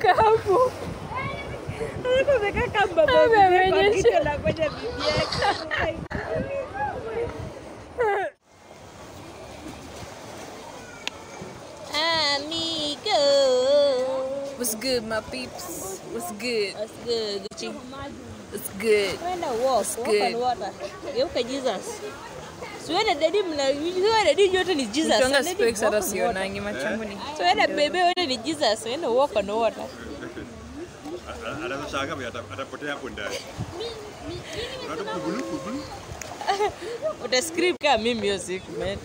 Toka hapo. Amekaa kama Ame- babu yake kwa amenyesha. kichwa na ngoja bibi yake. Amigo. What's good, my peeps? What's good? That's good, Gucci. What's good? Kwenda walk, walk good. siwene dadi mnasiwene dadi yote ni Jesus. Hata sionangi machangu ni. Siwene bebe yote ni Jesus, siwene walk on water. Anashangaa atapotea hapo ndani. Utascribe kama mimi hiyo siku man.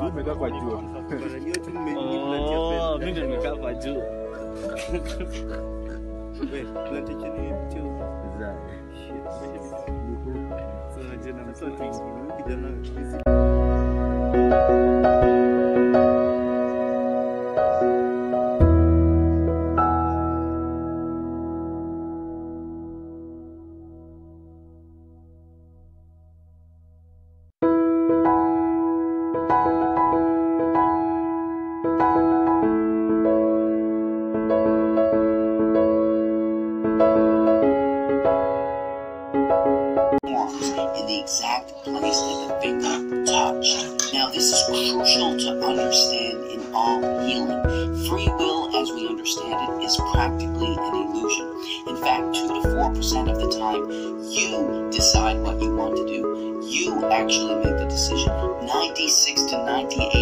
Umekaa kwa jua. Oh, mimi nimekaa kwa juu. Thank the the finger. Now, this is crucial to understand in all healing. Free will, as we understand it, is practically an illusion. In fact, 2 to 4% of the time, you decide what you want to do. You actually make the decision. 96 to 98